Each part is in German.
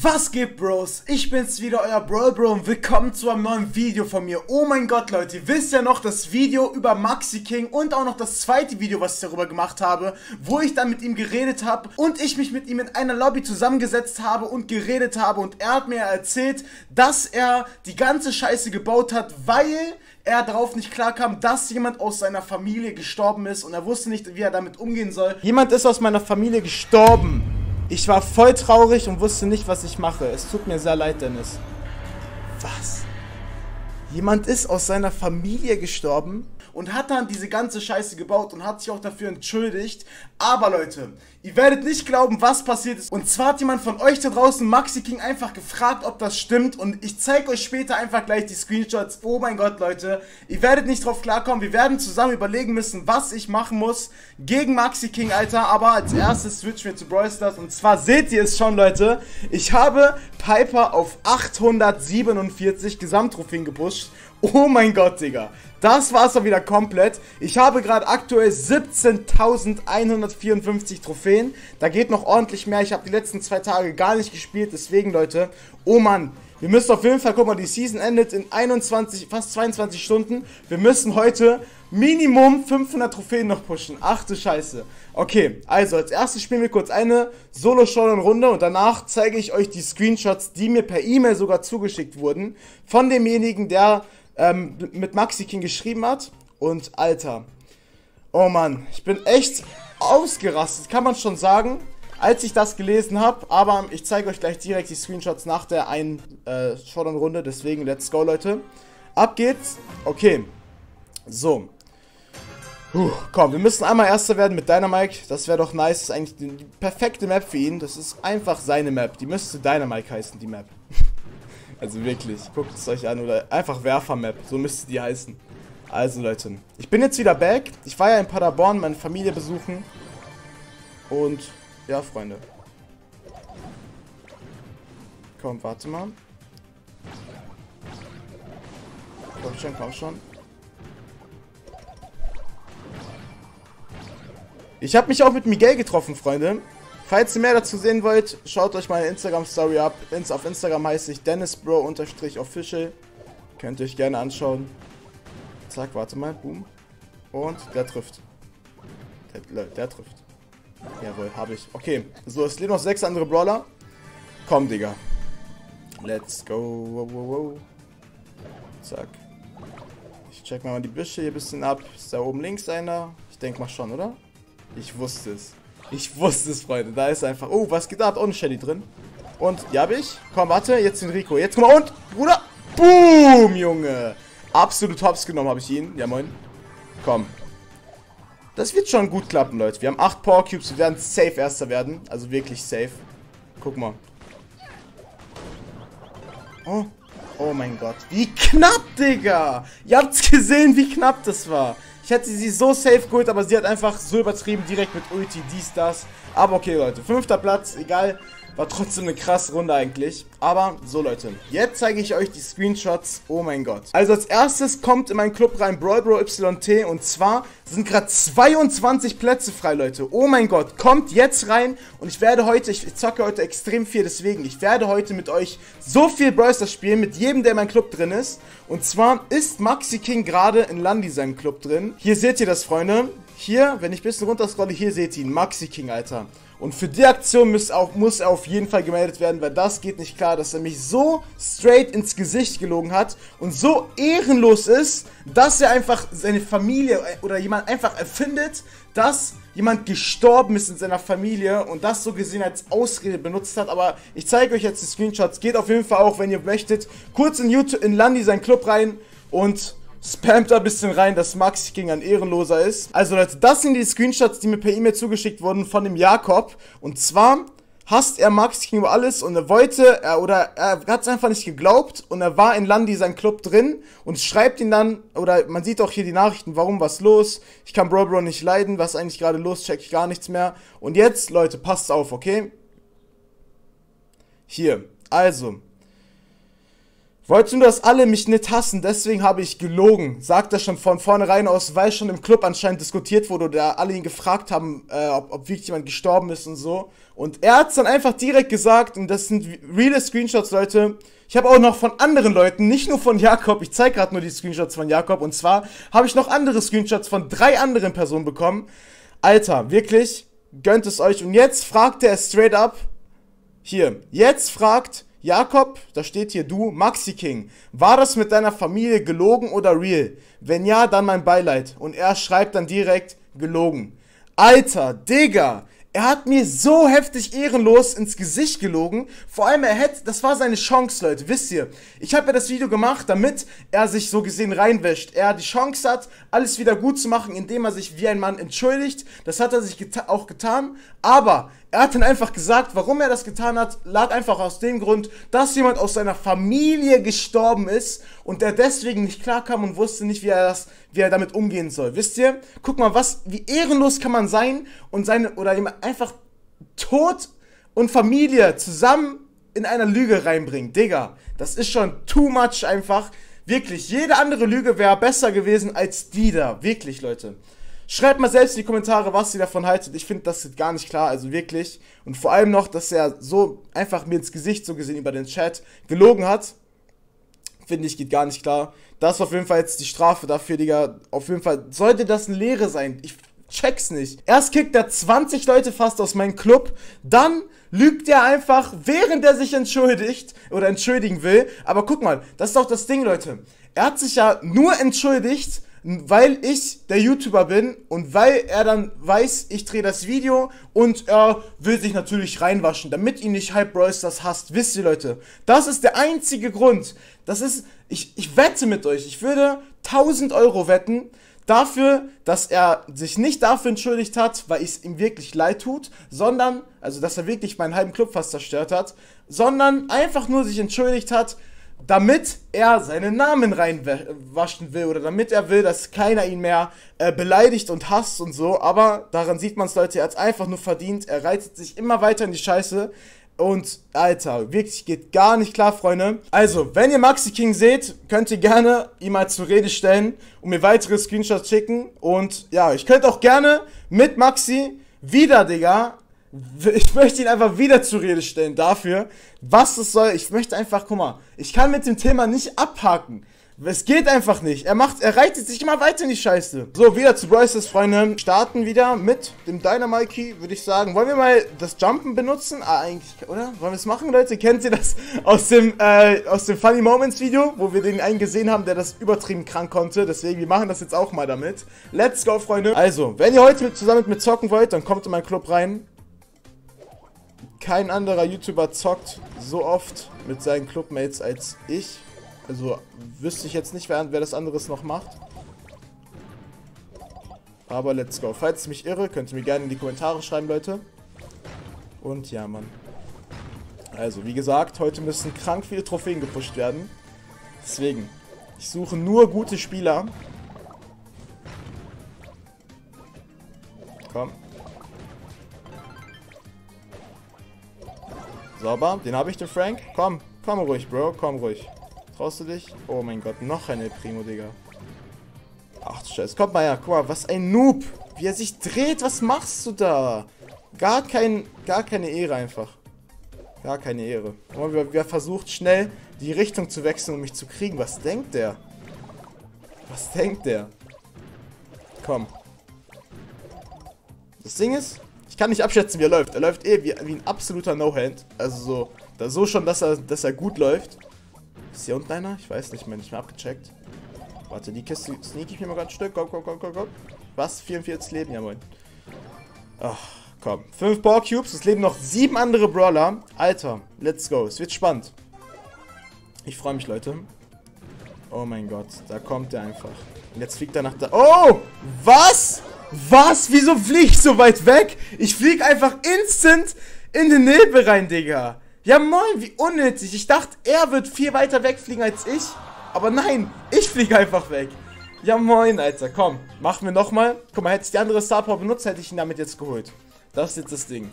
Was geht, Bros? Ich bin's wieder, euer Brawl Bro und willkommen zu einem neuen Video von mir. Oh mein Gott, Leute, ihr wisst ja noch das Video über Maxi King und auch noch das zweite Video, was ich darüber gemacht habe, wo ich dann mit ihm geredet habe und ich mich mit ihm in einer Lobby zusammengesetzt habe und geredet habe und er hat mir erzählt, dass er die ganze Scheiße gebaut hat, weil er darauf nicht klarkam, dass jemand aus seiner Familie gestorben ist und er wusste nicht, wie er damit umgehen soll. Jemand ist aus meiner Familie gestorben. Ich war voll traurig und wusste nicht, was ich mache. Es tut mir sehr leid, Dennis. Was? Jemand ist aus seiner Familie gestorben und hat dann diese ganze Scheiße gebaut und hat sich auch dafür entschuldigt. Aber Leute, ihr werdet nicht glauben, was passiert ist. Und zwar hat jemand von euch da draußen Maxi King einfach gefragt, ob das stimmt. Und ich zeige euch später einfach gleich die Screenshots. Oh mein Gott, Leute. Ihr werdet nicht drauf klarkommen. Wir werden zusammen überlegen müssen, was ich machen muss gegen Maxi King, Alter. Aber als erstes switchen wir zu Brawl Stars. Und zwar seht ihr es schon, Leute. Ich habe Piper auf 847 Gesamttrophäen gepusht. Oh mein Gott, Digga. Das war's doch wieder komplett. Ich habe gerade aktuell 17.154 Trophäen. Da geht noch ordentlich mehr. Ich habe die letzten zwei Tage gar nicht gespielt. Deswegen, Leute, oh Mann. Wir müssen auf jeden Fall, guck mal, die Season endet in 21, fast 22 Stunden. Wir müssen heute Minimum 500 Trophäen noch pushen. Ach du Scheiße. Okay, also als erstes spielen wir kurz eine Solo-Showdown-Runde und danach zeige ich euch die Screenshots, die mir per E-Mail sogar zugeschickt wurden. Von demjenigen, der ähm, mit Maxi King geschrieben hat. Und Alter, oh Mann, ich bin echt ausgerastet, kann man schon sagen, als ich das gelesen habe. Aber ich zeige euch gleich direkt die Screenshots nach der einen äh, Showdown-Runde. Deswegen, let's go, Leute. Ab geht's. Okay. So. Puh, komm, wir müssen einmal Erster werden mit Dynamike. Das wäre doch nice. Das ist eigentlich die, die perfekte Map für ihn. Das ist einfach seine Map. Die müsste Dynamike heißen, die Map. Also wirklich, guckt es euch an. Oder einfach Werfer-Map, so müsste die heißen. Also Leute, ich bin jetzt wieder back. Ich war ja in Paderborn meine Familie besuchen. Und ja, Freunde. Komm, warte mal. Komm schon, komm schon. Ich habe mich auch mit Miguel getroffen, Freunde. Falls ihr mehr dazu sehen wollt, schaut euch meine Instagram-Story ab. Auf Instagram heiße ich DennisBro-Official. Könnt ihr euch gerne anschauen. Zack, warte mal. Boom. Und der trifft. Der, der trifft. Jawohl, habe ich. Okay, so, es leben noch sechs andere Brawler. Komm, Digga. Let's go. Wow, wow, wow. Zack. Ich check mal die Büsche hier ein bisschen ab. Ist da oben links einer? Ich denke mal schon, oder? Ich wusste es. Ich wusste es, Freunde. Da ist einfach... Oh, was geht da? Hat auch eine Shelly drin. Und, die habe ich. Komm, warte. Jetzt den Rico. Jetzt, komm mal. Und, Bruder. Boom, Junge. Absolut hops genommen habe ich ihn. Ja, moin. Komm. Das wird schon gut klappen, Leute. Wir haben 8 Power Cubes. Wir werden safe Erster werden. Also wirklich safe. Guck mal. Oh. Oh mein Gott. Wie knapp, Digga. Ihr habt's gesehen, wie knapp das war. Ich hätte sie so safe geholt, aber sie hat einfach so übertrieben, direkt mit Ulti, dies, das. Aber okay, Leute, fünfter Platz, egal. War trotzdem eine krasse Runde eigentlich. Aber so Leute, jetzt zeige ich euch die Screenshots. Oh mein Gott. Also als erstes kommt in meinen Club rein Brawlbro YT und zwar sind gerade 22 Plätze frei, Leute. Oh mein Gott, kommt jetzt rein und ich werde heute, ich zocke heute extrem viel, deswegen, ich werde heute mit euch so viel Brawl Stars spielen, mit jedem, der in meinem Club drin ist. Und zwar ist Maxi King gerade in Landi seinem Club drin. Hier seht ihr das, Freunde. Hier, wenn ich ein bisschen runterscrolle, hier seht ihr ihn, Maxi King, Alter. Und für die Aktion muss, auch, muss er auf jeden Fall gemeldet werden, weil das geht nicht klar, dass er mich so straight ins Gesicht gelogen hat und so ehrenlos ist, dass er einfach seine Familie oder jemand einfach erfindet, dass jemand gestorben ist in seiner Familie und das so gesehen als Ausrede benutzt hat. Aber ich zeige euch jetzt die Screenshots. Geht auf jeden Fall auch, wenn ihr möchtet, kurz in YouTube, in Landi seinen Club rein und spammt da ein bisschen rein, dass Maxi King ein Ehrenloser ist. Also Leute, das sind die Screenshots, die mir per E-Mail zugeschickt wurden von dem Jakob. Und zwar hasst er Maxi King über alles und er wollte, er, oder er hat es einfach nicht geglaubt und er war in Landi sein Club drin und schreibt ihn dann, oder man sieht auch hier die Nachrichten, warum, was los, ich kann Bro Bro nicht leiden, was eigentlich gerade los, check ich gar nichts mehr. Und jetzt, Leute, passt auf, okay? Hier, also, Wollt nur, dass alle mich nicht hassen, deswegen habe ich gelogen. Sagt er schon von vornherein aus, weil schon im Club anscheinend diskutiert wurde oder alle ihn gefragt haben, äh, ob, ob wirklich jemand gestorben ist und so. Und er hat es dann einfach direkt gesagt, und das sind reale Screenshots, Leute. Ich habe auch noch von anderen Leuten, nicht nur von Jakob, ich zeige gerade nur die Screenshots von Jakob, und zwar habe ich noch andere Screenshots von drei anderen Personen bekommen. Alter, wirklich, gönnt es euch. Und jetzt fragt er straight up, hier, jetzt fragt Jakob, da steht hier du, Maxi King, war das mit deiner Familie gelogen oder real? Wenn ja, dann mein Beileid. Und er schreibt dann direkt gelogen. Alter, Digga, er hat mir so heftig ehrenlos ins Gesicht gelogen. Vor allem, er hätte, das war seine Chance, Leute. Wisst ihr, ich habe ja das Video gemacht, damit er sich so gesehen reinwäscht. Er die Chance hat, alles wieder gut zu machen, indem er sich wie ein Mann entschuldigt. Das hat er sich geta auch getan. Aber er hat dann einfach gesagt, warum er das getan hat, lag einfach aus dem Grund, dass jemand aus seiner Familie gestorben ist und der deswegen nicht klarkam und wusste nicht, wie er das, wie er damit umgehen soll. Wisst ihr? Guck mal, was, wie ehrenlos kann man sein und seine, oder einfach Tod und Familie zusammen in einer Lüge reinbringen. Digga, das ist schon too much einfach. Wirklich, jede andere Lüge wäre besser gewesen als die da. Wirklich, Leute. Schreibt mal selbst in die Kommentare, was ihr davon haltet. Ich finde, das gar nicht klar, also wirklich. Und vor allem noch, dass er so einfach mir ins Gesicht so gesehen über den Chat gelogen hat. Finde ich, geht gar nicht klar. Das ist auf jeden Fall jetzt die Strafe dafür, Digga. Auf jeden Fall sollte das eine Lehre sein. Ich check's nicht. Erst kickt er 20 Leute fast aus meinem Club, dann lügt er einfach, während er sich entschuldigt oder entschuldigen will. Aber guck mal, das ist doch das Ding, Leute. Er hat sich ja nur entschuldigt, weil ich der YouTuber bin und weil er dann weiß, ich drehe das Video und er will sich natürlich reinwaschen, damit ihn nicht Hype Bros das hasst. Wisst ihr, Leute, das ist der einzige Grund. Das ist, ich, ich wette mit euch, ich würde 1000 Euro wetten, dafür, dass er sich nicht dafür entschuldigt hat, weil es ihm wirklich leid tut, sondern, also dass er wirklich meinen halben Club fast zerstört hat, sondern einfach nur sich entschuldigt hat, damit er seinen Namen reinwaschen will oder damit er will, dass keiner ihn mehr äh, beleidigt und hasst und so. Aber daran sieht man es, Leute, er hat es einfach nur verdient. Er reitet sich immer weiter in die Scheiße. Und, Alter, wirklich geht gar nicht klar, Freunde. Also, wenn ihr Maxi King seht, könnt ihr gerne ihn mal zur Rede stellen und mir weitere Screenshots schicken. Und ja, ich könnte auch gerne mit Maxi wieder, Digga, ich möchte ihn einfach wieder zur Rede stellen dafür, was es soll. Ich möchte einfach, guck mal, ich kann mit dem Thema nicht abhaken. Es geht einfach nicht. Er macht, er reitet sich immer weiter in die Scheiße. So, wieder zu Bryces, Freunde. Starten wieder mit dem Dynamikey, würde ich sagen. Wollen wir mal das Jumpen benutzen? Ah, eigentlich, oder? Wollen wir es machen, Leute? Kennt ihr das aus dem, äh, aus dem Funny Moments Video, wo wir den einen gesehen haben, der das übertrieben krank konnte? Deswegen, wir machen das jetzt auch mal damit. Let's go, Freunde. Also, wenn ihr heute mit, zusammen mit mir zocken wollt, dann kommt in meinen Club rein kein anderer YouTuber zockt so oft mit seinen Clubmates als ich. Also wüsste ich jetzt nicht, wer, wer das anderes noch macht. Aber let's go. Falls ich mich irre, könnt ihr mir gerne in die Kommentare schreiben, Leute. Und ja, Mann. Also, wie gesagt, heute müssen krank viele Trophäen gepusht werden. Deswegen, ich suche nur gute Spieler. Sauber. Den habe ich, den Frank. Komm. Komm ruhig, Bro. Komm ruhig. Traust du dich? Oh mein Gott. Noch eine Primo, Digga. Ach du Scheiße. Kommt mal her. Guck mal, was ein Noob. Wie er sich dreht. Was machst du da? Gar, kein, gar keine Ehre einfach. Gar keine Ehre. Aber wer, wer versucht schnell die Richtung zu wechseln, um mich zu kriegen. Was denkt der? Was denkt der? Komm. Das Ding ist, kann nicht abschätzen, wie er läuft. Er läuft eh wie, wie ein absoluter No-Hand. Also so, da so schon, dass er, dass er gut läuft. Ist hier unten einer? Ich weiß nicht mehr, nicht mehr abgecheckt. Warte, die Kiste sneak ich mir mal ganz Stück. Komm, komm, komm, komm, komm. Was? 44 Leben? Ja, moin. Ach, komm. 5 Power Cubes. Es leben noch 7 andere Brawler. Alter, let's go. Es wird spannend. Ich freue mich, Leute. Oh mein Gott, da kommt er einfach. Und jetzt fliegt er nach da. Oh! Was? Was? Wieso fliege ich so weit weg? Ich fliege einfach instant in den Nebel rein, Digga. Ja moin, wie unnötig. Ich dachte, er wird viel weiter wegfliegen als ich. Aber nein, ich fliege einfach weg. Ja moin, Alter. Komm, machen wir nochmal. Guck mal, hätte ich die andere Star Power benutzt, hätte ich ihn damit jetzt geholt. Das ist jetzt das Ding.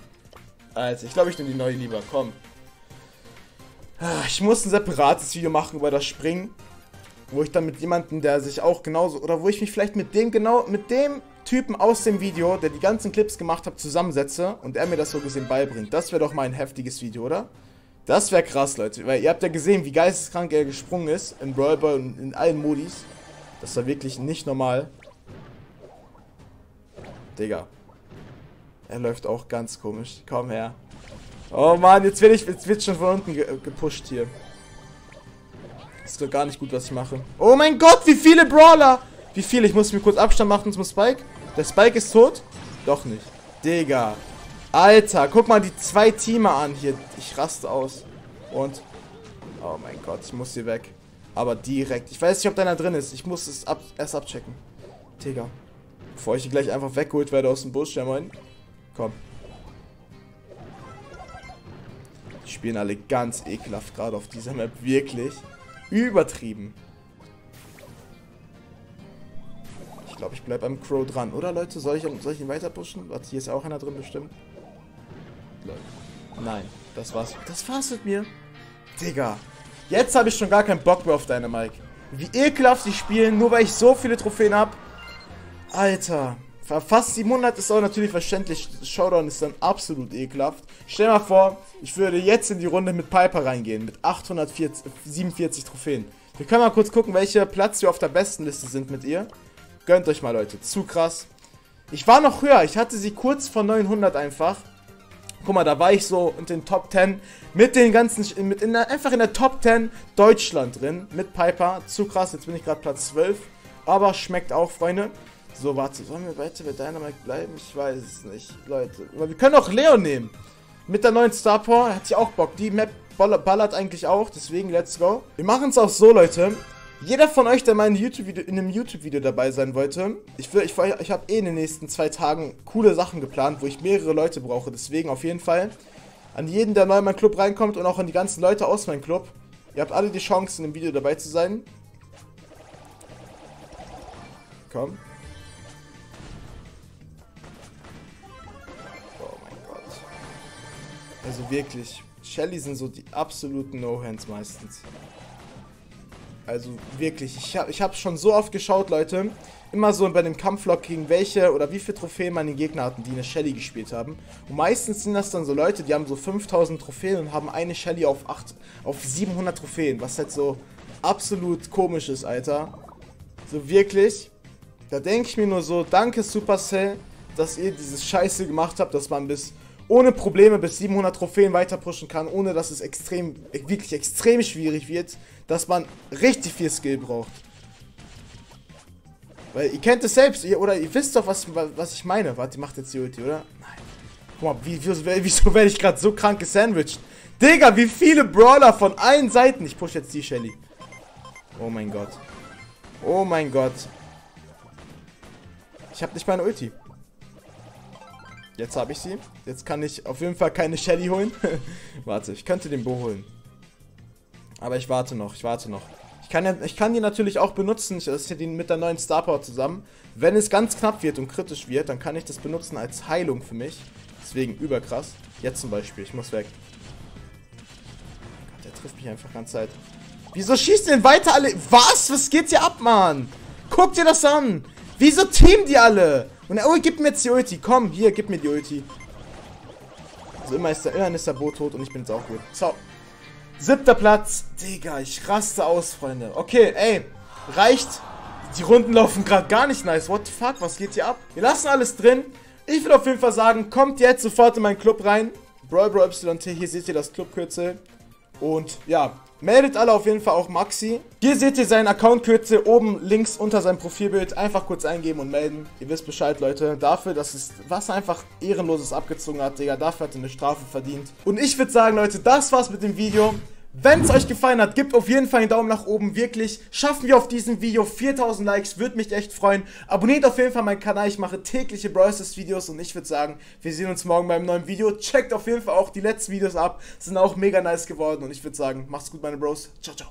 Alter, ich glaube, ich nehme die neue lieber. Komm. Ah, ich muss ein separates Video machen über das Springen. Wo ich dann mit jemandem, der sich auch genauso, oder wo ich mich vielleicht mit dem genau, mit dem Typen aus dem Video, der die ganzen Clips gemacht hat, zusammensetze und er mir das so gesehen beibringt. Das wäre doch mal ein heftiges Video, oder? Das wäre krass, Leute. Weil ihr habt ja gesehen, wie geisteskrank er gesprungen ist in Brawl Ball und in allen Modis. Das war wirklich nicht normal. Digga. Er läuft auch ganz komisch. Komm her. Oh Mann, jetzt werde wird schon von unten ge gepusht hier. Ist doch gar nicht gut, was ich mache. Oh mein Gott, wie viele Brawler! Wie viele? Ich muss mir kurz Abstand machen zum Spike. Der Spike ist tot? Doch nicht. Digga. Alter, guck mal die zwei Teamer an hier. Ich raste aus. Und? Oh mein Gott, ich muss hier weg. Aber direkt. Ich weiß nicht, ob deiner drin ist. Ich muss es ab erst abchecken. Digga. Bevor ich hier gleich einfach weggeholt werde aus dem Busch. Ja, moin. Komm. Die spielen alle ganz ekelhaft gerade auf dieser Map. Wirklich. Übertrieben. Ich glaube, ich bleibe am Crow dran. Oder, Leute? Soll ich, soll ich ihn weiter pushen? Warte, hier ist ja auch einer drin bestimmt. Nein, das war's. Das war's mit mir. Digga. Jetzt habe ich schon gar keinen Bock mehr auf deine Mike. Wie ekelhaft die spielen, nur weil ich so viele Trophäen habe. Alter. Fast 700 ist auch natürlich verständlich. Showdown ist dann absolut ekelhaft. Stell mal vor, ich würde jetzt in die Runde mit Piper reingehen. Mit 847 Trophäen. Wir können mal kurz gucken, welche Platz wir auf der besten Liste sind mit ihr. Gönnt euch mal, Leute. Zu krass. Ich war noch höher. Ich hatte sie kurz vor 900 einfach. Guck mal, da war ich so in den Top 10 mit den ganzen, mit in der, einfach in der Top 10 Deutschland drin. Mit Piper. Zu krass. Jetzt bin ich gerade Platz 12. Aber schmeckt auch, Freunde. So, warte, sollen wir weiter bei Dynamite bleiben? Ich weiß es nicht, Leute. Aber wir können auch Leon nehmen. Mit der neuen Star Power hat sie auch Bock. Die Map ballert eigentlich auch, deswegen let's go. Wir machen es auch so, Leute. Jeder von euch, der mal in, YouTube in einem YouTube-Video dabei sein wollte, ich, ich, ich habe eh in den nächsten zwei Tagen coole Sachen geplant, wo ich mehrere Leute brauche. Deswegen auf jeden Fall an jeden, der neu in meinen Club reinkommt und auch an die ganzen Leute aus meinem Club. Ihr habt alle die Chance, in dem Video dabei zu sein. Komm. Also wirklich, Shelly sind so die absoluten No-Hands meistens. Also wirklich, ich habe ich hab schon so oft geschaut, Leute. Immer so bei dem Kampflog gegen welche oder wie viele Trophäen meine Gegner hatten, die eine Shelly gespielt haben. Und meistens sind das dann so Leute, die haben so 5000 Trophäen und haben eine Shelly auf, 8, auf 700 Trophäen. Was halt so absolut komisch ist, Alter. So wirklich. Da denke ich mir nur so, danke Supercell, dass ihr dieses Scheiße gemacht habt, dass man bis ohne Probleme bis 700 Trophäen weiter pushen kann, ohne dass es extrem, wirklich extrem schwierig wird, dass man richtig viel Skill braucht. Weil ihr kennt es selbst, ihr, oder ihr wisst doch, was, was ich meine. Warte, macht jetzt die Ulti, oder? Nein. Guck mal, wie, wieso, wieso werde ich gerade so krank gesandwiched? Digga, wie viele Brawler von allen Seiten. Ich push jetzt die Shelly. Oh mein Gott. Oh mein Gott. Ich habe nicht meine Ulti. Jetzt habe ich sie. Jetzt kann ich auf jeden Fall keine Shelly holen. warte, ich könnte den Bo holen. Aber ich warte noch, ich warte noch. Ich kann, ja, ich kann die natürlich auch benutzen. Das ist die mit der neuen Star Power zusammen. Wenn es ganz knapp wird und kritisch wird, dann kann ich das benutzen als Heilung für mich. Deswegen überkrass. Jetzt zum Beispiel, ich muss weg. Der trifft mich einfach ganz Zeit. Wieso schießt denn weiter alle? Was? Was geht hier ab, Mann? Guck dir das an. Wieso teamen die alle? Und oh, gib mir jetzt die Ulti. Komm, hier, gib mir die Ulti. Also immer ist der, immer ist der Bo tot und ich bin jetzt auch gut. So. Siebter Platz. Digga, ich raste aus, Freunde. Okay, ey. Reicht. Die Runden laufen gerade gar nicht nice. What the fuck? Was geht hier ab? Wir lassen alles drin. Ich will auf jeden Fall sagen, kommt jetzt sofort in meinen Club rein. Brawl Bro YT, hier seht ihr das Clubkürzel. Und ja, Meldet alle auf jeden Fall auch Maxi. Hier seht ihr seinen Accountkürzel oben links unter seinem Profilbild. Einfach kurz eingeben und melden. Ihr wisst Bescheid, Leute. Dafür, dass es was einfach Ehrenloses abgezogen hat, Digga. Dafür hat er eine Strafe verdient. Und ich würde sagen, Leute, das war's mit dem Video. Wenn es euch gefallen hat, gebt auf jeden Fall einen Daumen nach oben. Wirklich, schaffen wir auf diesem Video 4000 Likes, würde mich echt freuen. Abonniert auf jeden Fall meinen Kanal, ich mache tägliche Brawlers Videos und ich würde sagen, wir sehen uns morgen beim neuen Video. Checkt auf jeden Fall auch die letzten Videos ab, sind auch mega nice geworden und ich würde sagen, macht's gut meine Bros. Ciao, ciao.